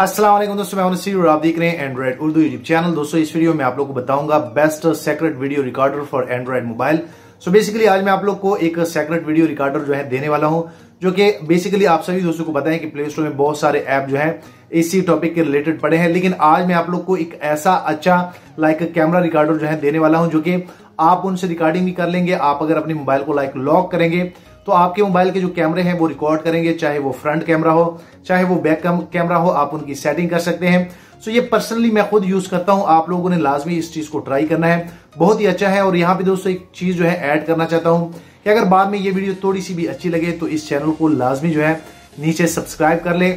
असलम दोस्तों, मैं नसीर आप देख रहे हैं एंड्रॉइड उर्दू यूट्यूब चैनल दोस्तों, इस वीडियो में आप लोग को बताऊँगा best secret video recorder for Android mobile so basically आज मैं आप लोग को एक सेक्रेट वीडियो रिकॉर्डर जो है देने वाला हूँ, जो कि बेसिकली आप सभी दोस्तों को है कि प्ले स्टोर में बहुत सारे ऐप जो है, इसी टॉपिक के रिलेटेड पड़े हैं। लेकिन आज मैं आप लोग को एक ऐसा अच्छा लाइक कैमरा रिकॉर्डर जो है देने वाला हूँ, जो कि आप उनसे रिकॉर्डिंग भी कर लेंगे। आप अगर अपने मोबाइल को लाइक लॉक करेंगे तो आपके मोबाइल के जो कैमरे हैं, वो रिकॉर्ड करेंगे, चाहे वो फ्रंट कैमरा हो, चाहे वो बैक कैमरा हो, आप उनकी सेटिंग कर सकते हैं। सो ये पर्सनली मैं खुद यूज़ करता हूँ, आप लोगों ने लाजमी इस चीज़ को ट्राई करना है। बहुत ही अच्छा है और यहाँ पे दोस्तों एक चीज़ जो है ऐड करना चाहता हूँ कि अगर बाद में ये वीडियो थोड़ी सी भी अच्छी लगे तो इस चैनल को लाजमी जो है नीचे सब्सक्राइब कर ले।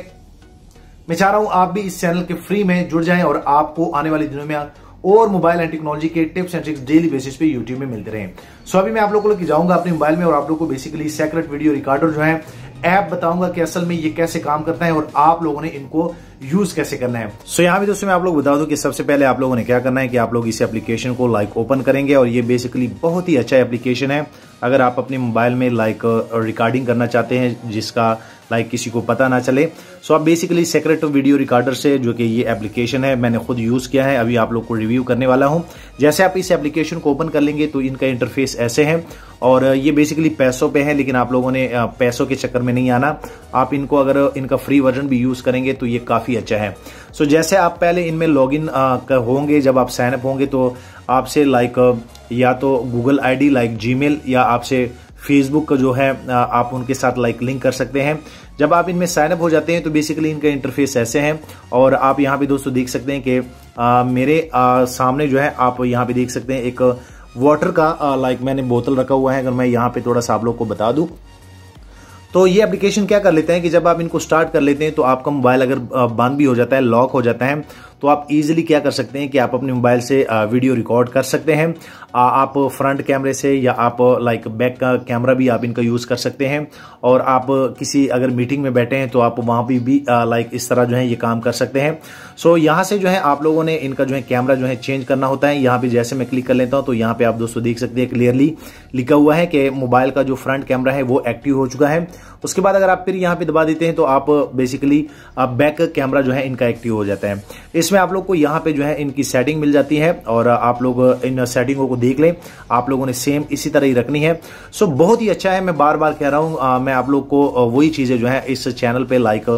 मैं चाह रहा हूँ आप भी इस चैनल के फ्री में जुड़ जाएँ और आपको आने वाले दिनों में और मोबाइल एंड टेक्नोलॉजी के tips and tricks daily basis पे यूट्यूब में मिलते रहे। सो अभी मैं आप लोगों को जाऊँगा अपने मोबाइल में और आप लोगों को बेसिकली सेक्रेट वीडियो रिकॉर्डर जो है ऐप बताऊँगा कि असल में ये कैसे काम करता है और आप लोगों ने इनको यूज़ कैसे करना है। सो so, यहाँ भी दोस्तों मैं आप लोग बता दूँ कि सबसे पहले आप लोगों ने क्या करना है कि आप लोग इस एप्लीकेशन को लाइक ओपन करेंगे और ये बेसिकली बहुत ही अच्छा एप्लीकेशन है। अगर आप अपने मोबाइल में लाइक रिकॉर्डिंग करना चाहते हैं जिसका लाइक किसी को पता ना चले। सो आप बेसिकली सेक्रेट वीडियो रिकॉर्डर से जो कि ये एप्लीकेशन है, मैंने खुद यूज़ किया है, अभी आप लोग को रिव्यू करने वाला हूँ। जैसे आप इस एप्लीकेशन को ओपन कर लेंगे तो इनका इंटरफेस ऐसे है। और ये बेसिकली पैसों पे है, लेकिन आप लोगों ने पैसों के चक्कर में नहीं आना। आप इनको अगर इनका फ्री वर्जन भी यूज़ करेंगे तो ये काफ़ी अच्छा है। सो so, जैसे आप पहले इनमें लॉग इन होंगे, जब आप साइनअप होंगे तो आपसे लाइक या तो गूगल आईडी लाइक जीमेल या आपसे फेसबुक का जो है आप उनके साथ लाइक लिंक कर सकते हैं। जब आप इनमें साइन अप हो जाते हैं तो बेसिकली इनका इंटरफेस ऐसे हैं। और आप यहाँ पे दोस्तों देख सकते हैं कि मेरे आ, सामने जो है आप यहाँ पे देख सकते हैं एक वाटर का लाइक मैंने बोतल रखा हुआ है। अगर मैं यहाँ पे थोड़ा सा आप लोग को बता दूँ। तो ये एप्लीकेशन क्या कर लेते हैं कि जब आप इनको स्टार्ट कर लेते हैं तो आपका मोबाइल अगर बंद भी हो जाता है लॉक हो जाता है तो आप इजीली क्या कर सकते हैं कि आप अपने मोबाइल से वीडियो रिकॉर्ड कर सकते हैं। आप फ्रंट कैमरे से या आप लाइक बैक का कैमरा भी आप इनका यूज़ कर सकते हैं। और आप किसी अगर मीटिंग में बैठे हैं तो आप वहाँ भी, भी लाइक इस तरह जो है ये काम कर सकते हैं। सो यहाँ से जो है आप लोगों ने इनका जो है कैमरा जो है चेंज करना होता है। यहाँ पे जैसे मैं क्लिक कर लेता हूँ तो यहाँ पे आप दोस्तों देख सकते हैं क्लियरली लिखा हुआ है कि मोबाइल का जो फ्रंट कैमरा है वो एक्टिव हो चुका है। उसके बाद अगर आप फिर यहाँ पे दबा देते हैं तो आप बेसिकली बैक कैमरा जो है इनका एक्टिव हो जाता है। इसमें आप लोग को यहाँ पे जो है इनकी सेटिंग मिल जाती है और आप लोग इन सेटिंगों को देख लें। आप लोगों ने सेम इसी तरह ही रखनी है। सो बहुत ही अच्छा है। मैं बार बार कह रहा हूँ मैं आप लोग को वही चीज़ें जो है इस चैनल पर लाइक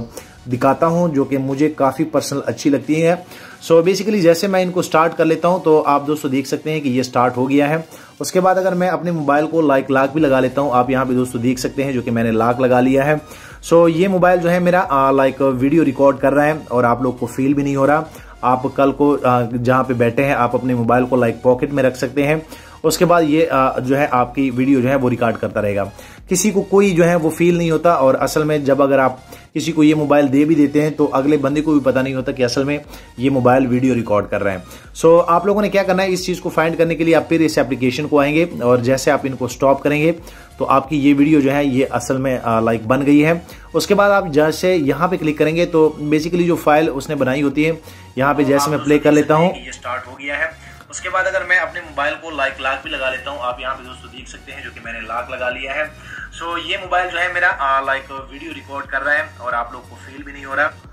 दिखाता हूँ, जो कि मुझे काफ़ी पर्सनल अच्छी लगती है। सो so बेसिकली जैसे मैं इनको स्टार्ट कर लेता हूँ तो आप दोस्तों देख सकते हैं कि ये स्टार्ट हो गया है। उसके बाद अगर मैं अपने मोबाइल को लाइक लाख भी लगा लेता हूँ, आप यहाँ पे दोस्तों देख सकते हैं, जो कि मैंने लाख लगा लिया है। सो so, ये मोबाइल जो है मेरा लाइक वीडियो रिकॉर्ड कर रहा है, और आप लोग को फील भी नहीं हो रहा। आप कल को जहाँ पे बैठे हैं, आप अपने मोबाइल को लाइक पॉकेट में रख सकते हैं। उसके बाद ये जो है आपकी वीडियो जो है वो रिकॉर्ड करता रहेगा। किसी को कोई जो है वो फील नहीं होता और असल में जब अगर आप किसी को ये मोबाइल दे भी देते हैं तो अगले बंदे को भी पता नहीं होता कि असल में ये मोबाइल वीडियो रिकॉर्ड कर रहे हैं। सो so, आप लोगों ने क्या करना है? इस चीज़ को फाइंड करने के लिए आप फिर इस एप्लीकेशन को आएँगे और जैसे आप इनको स्टॉप करेंगे तो आपकी ये वीडियो जो है ये असल में लाइक बन गई है। उसके बाद आप जैसे यहाँ पे क्लिक करेंगे तो बेसिकली जो फ़ाइल उसने बनाई होती है यहाँ पे जैसे मैं प्ले कर लेता हूँ। ये स्टार्ट हो गया है। उसके बाद अगर मैं अपने मोबाइल को लाइक लाख भी लगा लेता हूँ, आप यहाँ पे दोस्तों देख सकते हैं जो कि मैंने लाख लगा लिया है। सो ये मोबाइल जो है मेरा लाइक वीडियो रिकॉर्ड कर रहा है और आप लोग को फील भी नहीं हो रहा।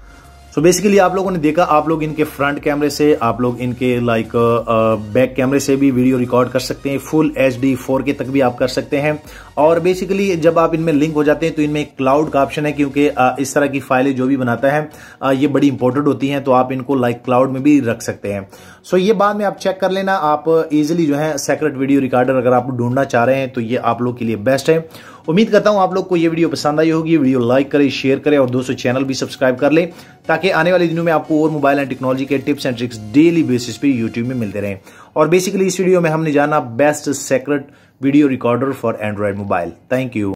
सो बेसिकली आप लोगों ने देखा, आप लोग इनके फ्रंट कैमरे से, आप लोग इनके लाइक बैक कैमरे से भी वीडियो रिकॉर्ड कर सकते हैं फुल एच डी फोर के तक भी आप कर सकते हैं। और बेसिकली जब आप इनमें लिंक हो जाते हैं तो इनमें क्लाउड का ऑप्शन है, क्योंकि इस तरह की फाइलें जो भी बनाता है ये बड़ी इंपॉर्टेंट होती हैं तो आप इनको लाइक क्लाउड में भी रख सकते हैं। सो ये बाद में आप चेक कर लेना, आप इजिली जो है सेक्रेट वीडियो रिकॉर्डर अगर आप ढूंढना चाह रहे हैं तो ये आप लोग के लिए बेस्ट है। उम्मीद करता हूँ आप लोग को ये वीडियो पसंद आई होगी। वीडियो लाइक करें शेयर करें और दोस्तों चैनल भी सब्सक्राइब कर लें ताकि आने वाले दिनों में आपको और मोबाइल एंड टेक्नोलॉजी के tips and tricks daily basis पे यूट्यूब में मिलते रहें। और बेसिकली इस वीडियो में हमने जाना best secret video recorder for Android mobile thank you